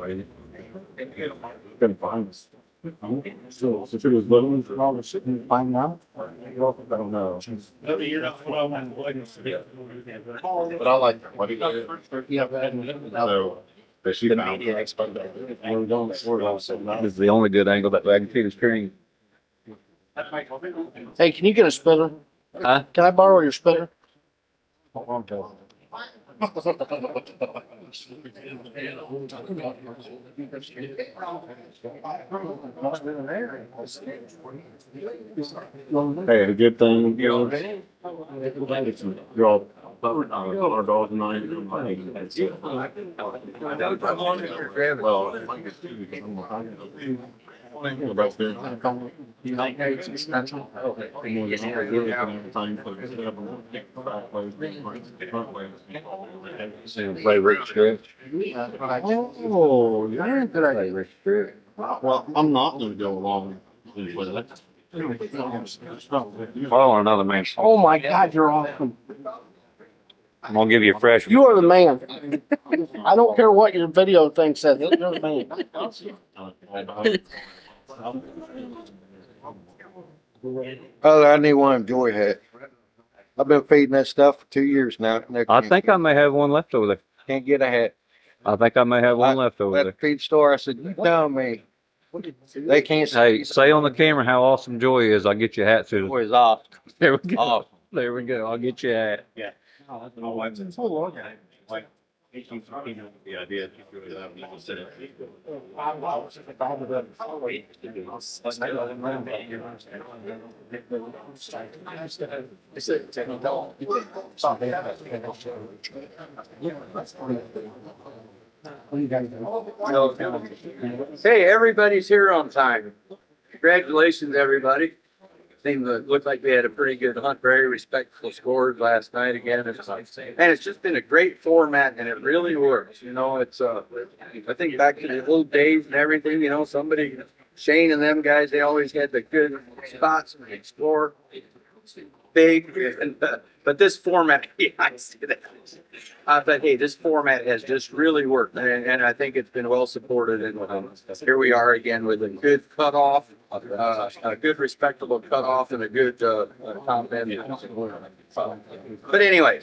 way. Couldn't find us. So if it was little ones, all the shit, and find out. I don't know. But you're not what I want to do. But I like what he did. Yeah. So, but she The found. media expert. We're going, we're also not. This is the only good angle that I can see the screen. Hey, can you get a spitter? Huh? Can I borrow your spitter? Hey, a good thing, you know. You're all, our dogs and I. Well. About there. Play Rick Stretch. Oh, yeah. Play Rick Stretch. Well, I'm not gonna go along with it. Follow another man. Oh my God, you're awesome. I'm gonna give you a fresh. You are the man. I don't care what your video thing says. You're the man. Oh, I need one of Joy hat. I've been feeding that stuff for two years now. Never I can think get- I may have one left over there. Can't get a hat. I think I may have one left over At there. the feed store, I said, you tell me. They can't Hey, say on the camera how awesome Joy is. I'll get you a hat soon. Joy is off. There we go. Off. There we go. I'll get you a hat. Hey, everybody's here on time. Congratulations, everybody. Seemed to look like we had a pretty good hunt, very respectful scores last night again. It's- And it's just been a great format and it really works, you know, it's, uh, I think back to the old days and everything, you know, somebody, Shane and them guys, they always had the good spots and explore big. and, uh, But this format, yeah, I see that. I thought, hey, this format has just really worked and, and I think it's been well supported and, um, here we are again with a good cutoff, uh, a good respectable cutoff and a good, uh, top end. But anyway,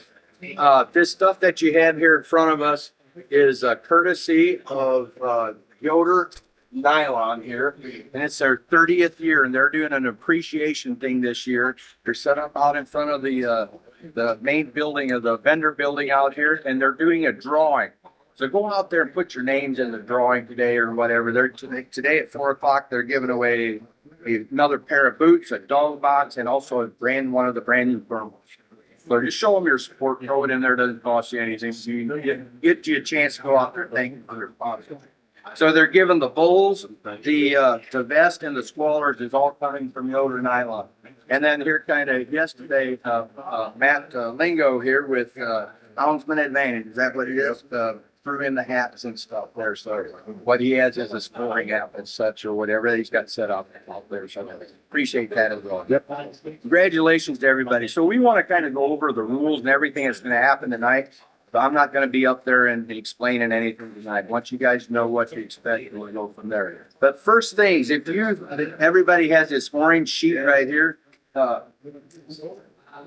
uh, this stuff that you have here in front of us is uh, courtesy of, uh, Yoder Nylon here. And it's their thirtieth year and they're doing an appreciation thing this year. They're set up out in front of the, uh, the main building of the vendor building out here and they're doing a drawing. So go out there and put your names in the drawing today or whatever. They're today, today at four o'clock, they're giving away another pair of boots, a dog box, and also a brand, one of the brand new thermals. So just show them your support, throw it in there, doesn't cost you anything. So you get, get you a chance to go out there and thank. So they're giving the bowls, the, uh, the vest and the squallers is all coming from Yoder Nylon. And then here kind of yesterday, uh, uh, Matt uh, Lingo here with, uh, Houndsman Advantage, is that what it is? Threw in the hats and stuff there, so what he has is a scoring app and such or whatever he's got set up out there, so appreciate that as well. Yep. Congratulations to everybody. So we want to kind of go over the rules and everything that's going to happen tonight. So I'm not going to be up there and explaining anything tonight. Once you guys know what to expect, we'll go from there. But first things, if you, everybody has this orange sheet right here, uh,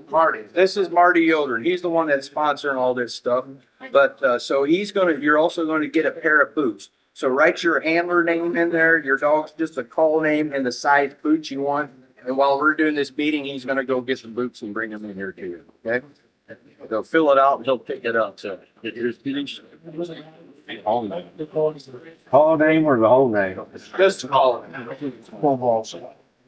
Marty, this is Marty Yoder, and he's the one that's sponsoring all this stuff. But, uh, so he's gonna, you're also gonna get a pair of boots. So write your handler name in there, your dog's just a call name and the size boots you want. And while we're doing this meeting, he's gonna go get some boots and bring them in here to you, okay? They'll fill it out and he'll pick it up, so. get yours finished. Whole name. Call name or the whole name? Just call it.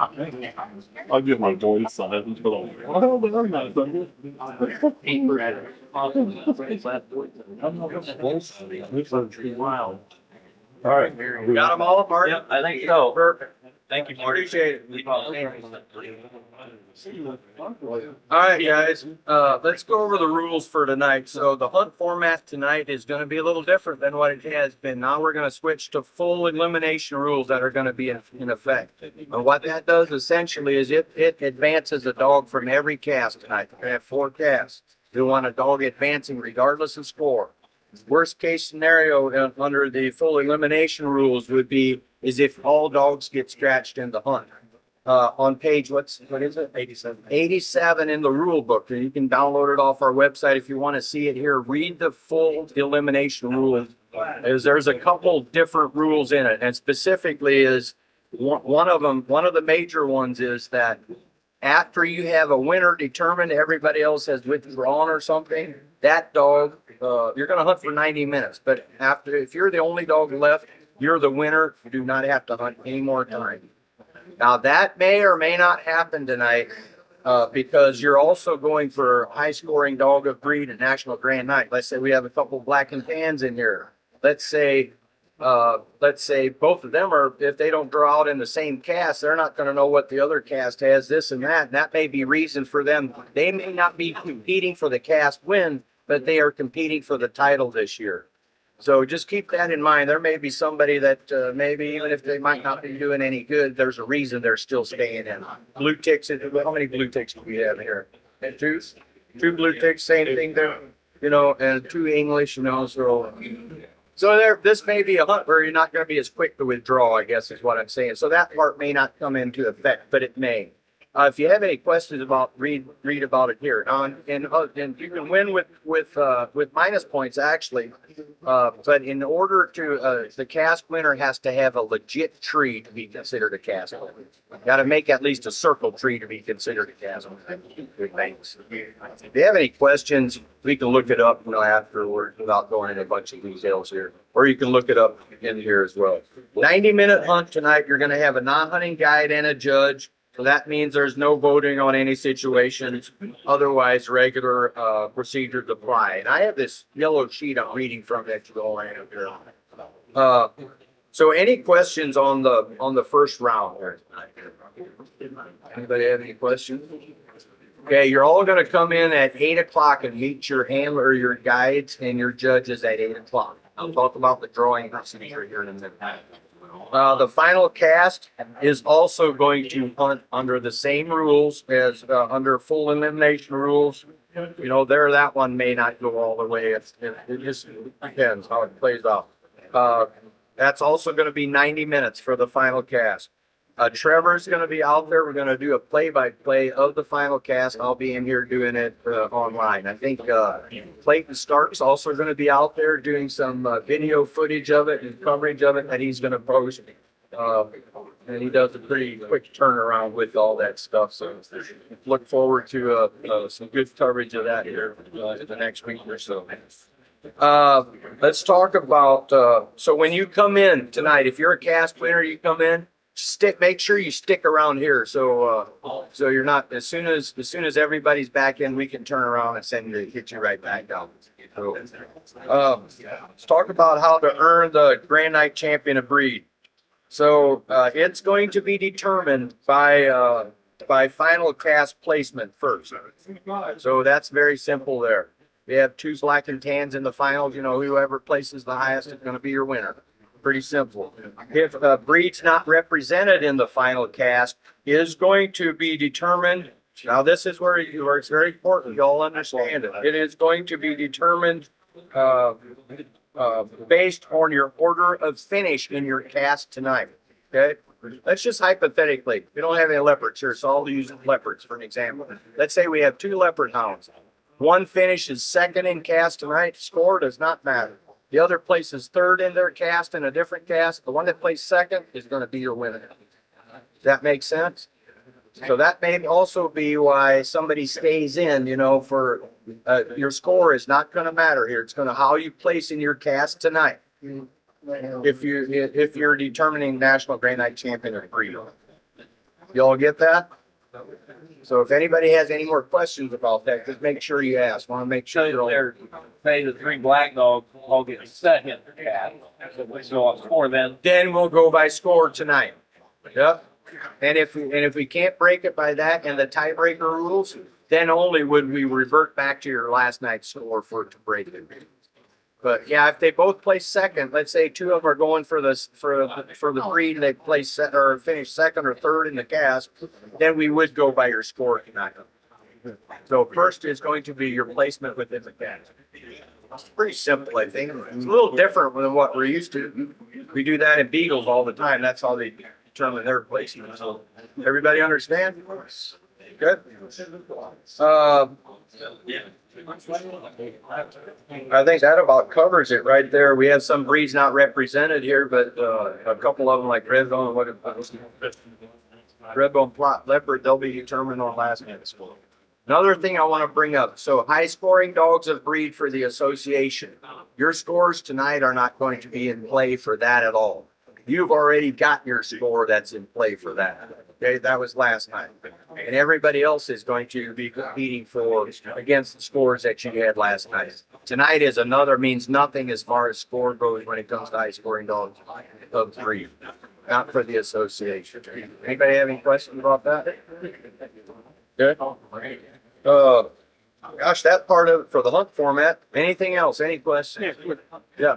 I'll get my voice on it and put on. Well, very nice. All right. Got them all, Marty? Yep, I think so. Perfect. Thank you, Marty. Appreciate it. All right, guys, uh, let's go over the rules for tonight. So the hunt format tonight is gonna be a little different than what it has been. Now we're gonna switch to full elimination rules that are gonna be in, in effect. And what that does essentially is it, it advances a dog from every cast tonight. We're have four casts. We want a dog advancing regardless of score. Worst case scenario uh, under the full elimination rules would be is if all dogs get scratched in the hunt. Uh, on page, what's, what is it? Eighty-seven. Eighty-seven in the rule book, and you can download it off our website if you want to see it here. Read the full elimination rule. There's, there's a couple different rules in it, and specifically is one, one of them, one of the major ones is that after you have a winner determined, everybody else has withdrawn or something, that dog, uh, you're gonna hunt for ninety minutes, but after, if you're the only dog left, you're the winner, you do not have to hunt any more time. Now, that may or may not happen tonight, uh, because you're also going for high scoring dog of breed and national grand night. Let's say we have a couple black and tans in here. Let's say, uh, let's say both of them are, if they don't draw out in the same cast, they're not gonna know what the other cast has, this and that. And that may be reason for them. They may not be competing for the cast win, but they are competing for the title this year. So just keep that in mind. There may be somebody that, uh, maybe even if they might not be doing any good, there's a reason they're still staying in. Blue ticks, how many blue ticks do we have here? Two, two blue ticks, same thing there, you know, and two English, you know, so. So there, this may be a hunt where you're not gonna be as quick to withdraw, I guess is what I'm saying. So that part may not come into effect, but it may. Uh, if you have any questions about, read, read about it here. Uh, and, uh, and you can win with, with, uh, with minus points actually. Uh, but in order to, uh, the cast winner has to have a legit tree to be considered a cast. winner. Got to make at least a circle tree to be considered a cast. winner. Things. If you have any questions, we can look it up, you know, afterward without going into a bunch of details here. Or you can look it up in here as well. Ninety minute hunt tonight. You're gonna have a non-hunting guide and a judge. That means there's no voting on any situations. Otherwise, regular, uh, procedures apply. And I have this yellow sheet I'm reading from that you all have here. Uh, so any questions on the, on the first round here? Anybody have any questions? Okay, you're all gonna come in at eight o'clock and meet your handler, your guides and your judges at eight o'clock. I'll talk about the drawing procedure here in a minute. Uh, the final cast is also going to hunt under the same rules as, uh, under full elimination rules. You know, there, that one may not go all the way. It's, it, it just depends how it plays out. Uh, that's also gonna be ninety minutes for the final cast. Uh, Trevor's gonna be out there. We're gonna do a play-by-play of the final cast. I'll be in here doing it, uh, online. I think, uh, Clayton Stark's also gonna be out there doing some, uh, video footage of it and coverage of it that he's gonna post. Uh, and he does a pretty quick turnaround with all that stuff, so look forward to, uh, uh, some good coverage of that here, uh, in the next week or so. Uh, let's talk about, uh, so when you come in tonight, if you're a cast winner, you come in, stick, make sure you stick around here, so, uh, so you're not, as soon as, as soon as everybody's back in, we can turn around and send you, hit you right back down. So, Uh, let's talk about how to earn the Grand Nite Champion of Breed. So, uh, it's going to be determined by, uh, by final cast placement first. So that's very simple there. We have two black and tans in the finals, you know, whoever places the highest is gonna be your winner. Pretty simple. If a breed's not represented in the final cast, is going to be determined. Now, this is where, where it's very important, y'all understand it. It is going to be determined, uh, uh, based on your order of finish in your cast tonight, okay? Let's just hypothetically, we don't have any leopards here, so I'll use leopards for an example. Let's say we have two leopard hounds. One finishes second in cast tonight, score does not matter. The other places third in their cast in a different cast. The one that plays second is gonna be your winner. Does that make sense? So that may also be why somebody stays in, you know, for, uh, your score is not gonna matter here. It's gonna, how you place in your cast tonight. If you, if you're determining national Grand Nite champion or breed. Y'all get that? So if anybody has any more questions about that, just make sure you ask. Wanna make sure you're there, say the three black dogs all get set in the cat. So we then. Then we'll go by score tonight. Yep. And if, and if we can't break it by that and the tiebreaker rules, then only would we revert back to your last night's score for to break it. But yeah, if they both place second, let's say two of them are going for this, for, for the breed and they place or finish second or third in the cast, then we would go by your score tonight. So first is going to be your placement within the cast. It's pretty simple, I think. It's a little different than what we're used to. We do that in Beagles all the time. That's how they determine their placement. So everybody understand? Good. Uh, I think that about covers it right there. We have some breeds not represented here, but, uh, a couple of them like Redbone, what, Redbone Plott Leopard, they'll be determined on last minute. Another thing I want to bring up, so high scoring dogs of breed for the association. Your scores tonight are not going to be in play for that at all. You've already got your score that's in play for that. Okay, that was last night. And everybody else is going to be competing for, against the scores that you had last night. Tonight is another, means nothing as far as score goes when it comes to high scoring dogs of breed. Not for the association. Anybody have any questions about that? Good. Uh, gosh, that part of, it for the hunt format, anything else, any questions? Yeah.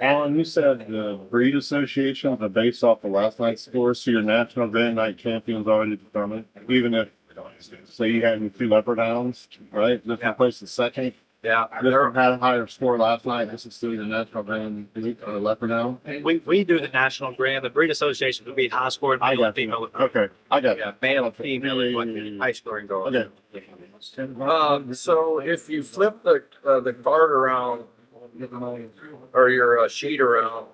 Alan, you said the breed associations are based off the last night's scores, so your national grand night champion's already determined, even if, say you had two leopard hounds, right? This one placed the second, Yeah, this one had a higher score last night, this is still the national grand breed or leopard hound? We, we do the national grand, the breed association would be high score and I male and got you. female. Okay, I got yeah, male and female, is what high scoring dogs. Okay. Um, so if you flip the, uh, the card around, or your uh, sheet around.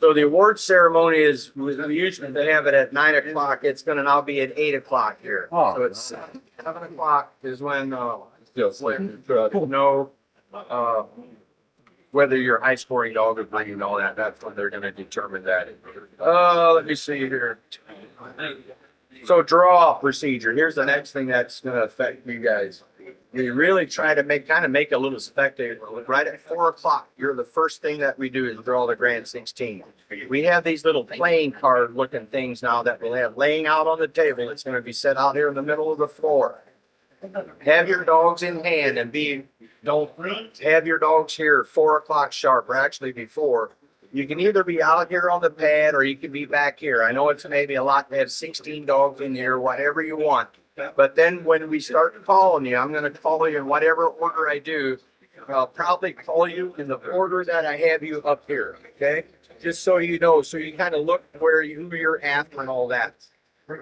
So the award ceremony is, we usually they have it at nine o'clock, it's gonna now be at eight o'clock here. Oh. So it's seven o'clock is when, uh, no, uh, whether you're a high scoring dog or breed and all that, that's when they're gonna determine that. Uh, let me see here. So draw procedure, here's the next thing that's gonna affect you guys. We really try to make, kind of make a little spectacle, right at four o'clock, you're the first thing that we do is draw the grand sixteen. We have these little playing card looking things now that we'll have laying out on the table, it's gonna be set out here in the middle of the floor. Have your dogs in hand and be, don't have your dogs here four o'clock sharp, or actually before. You can either be out here on the pad or you can be back here. I know it's maybe a lot to have sixteen dogs in here, whatever you want. But then when we start calling you, I'm gonna call you in whatever order I do. I'll probably call you in the order that I have you up here, okay? Just so you know, so you kind of look where you, who you're after and all that.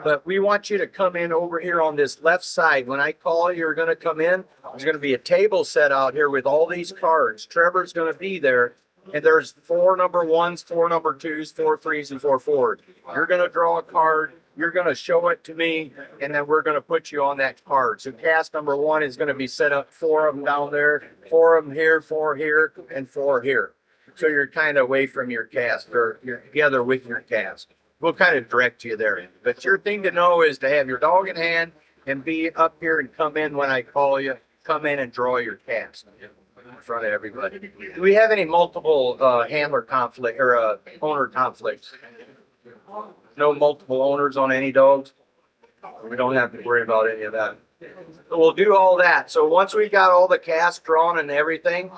But we want you to come in over here on this left side. When I call you, you're gonna come in. There's gonna be a table set out here with all these cards. Trevor's gonna be there. And there's four number ones, four number twos, four threes, and four fours. You're gonna draw a card, you're gonna show it to me, and then we're gonna put you on that card. So cast number one is gonna be set up, four of them down there, four of them here, four here, and four here. So you're kind of away from your cast, or you're together with your cast. We'll kind of direct you there. But your thing to know is to have your dog in hand and be up here and come in when I call you, come in and draw your cast in front of everybody. Do we have any multiple, uh, handler conflict, or, uh, owner conflicts? No multiple owners on any dogs? We don't have to worry about any of that. So We'll do all that. So once we got all the cast drawn and everything,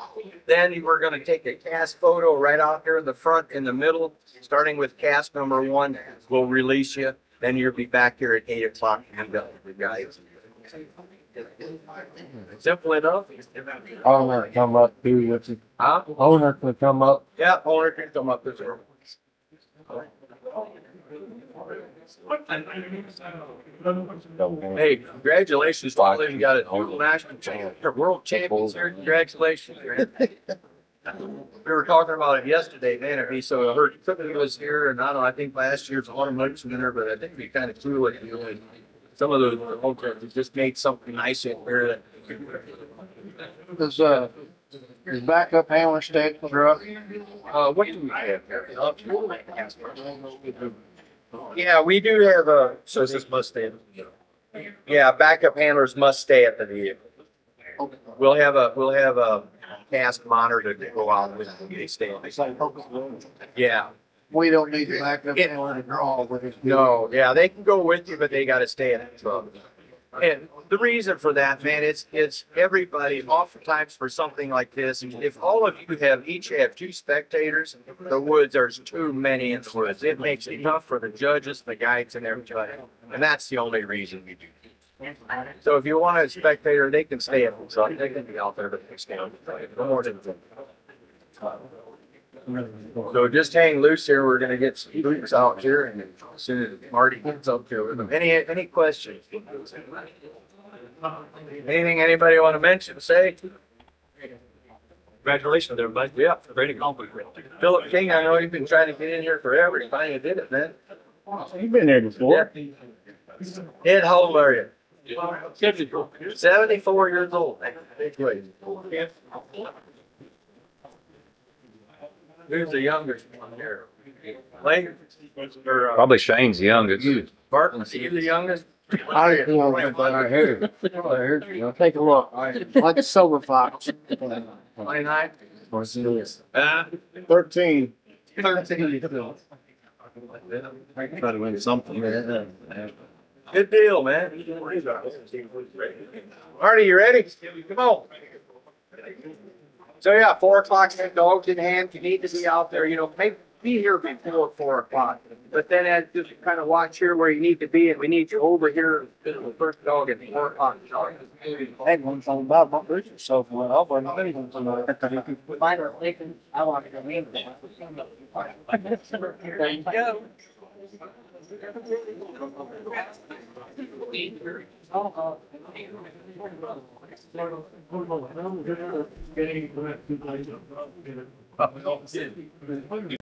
then we're gonna take a cast photo right out here in the front, in the middle, starting with cast number one. We'll release you, then you'll be back here at eight o'clock and uh, the guys. Simple enough? Owner come up too, it? Huh? Owner can come up. Yeah, owner can come up this. Hey, congratulations, to all of you got a dual national champion, or world champions here. Congratulations. We were talking about it yesterday, man, if he, so I heard Tiffany was here, and I don't know, I think last year's Autumn Oaks winter, but I think it'd be kind of cool if you would. Some of those hotels just made something nice in there that. Does, uh, does backup handler stay at the truck? Uh, what do we have here? Yeah, we do have a. So this must stay. Yeah, backup handlers must stay at the vehicle. We'll have a, we'll have a cast monitor to go out with, they stay. It's Yeah, we don't need the backup handler to draw with us. no, yeah, they can go with you, but they gotta stay in the truck. And the reason for that, man, it's, it's everybody, oftentimes for something like this, if all of you have, each have two spectators, the woods, there's too many in the woods. It makes it tough for the judges, the guides and everybody. And that's the only reason we do. So if you want a spectator, they can stay at the. They can be out there, but they stay on the. No more than. So just hang loose here. We're gonna get some boots out here and as soon as Marty gets up here with them. Any, any questions? Anything anybody want to mention, say? Congratulations, everybody. Yeah. Great accomplishment. Philip King, I know you've been trying to get in here forever. You finally did it, man. You've been there before. Ed, how old are you? Seventy-four years old. man. Big ways. Who's the youngest one here? Lane? Or, uh, Probably Shane's the youngest. Barton, is he the youngest? I, you know, right here, right here, take a look, like a silver fox. Twenty-nine? Uh, Thirteen. thirteen. Try to win something. Good deal, man. Marty, you ready? Come on. So yeah, four o'clock, dogs in hand, you need to be out there, you know, maybe be here before four o'clock. But then as just kind of watch here where you need to be, and we need you over here, the first dog at four o'clock. Hey, one thing about my so forth, I'll burn anything tonight. Mine are leaking. I want to in. There you go. Getting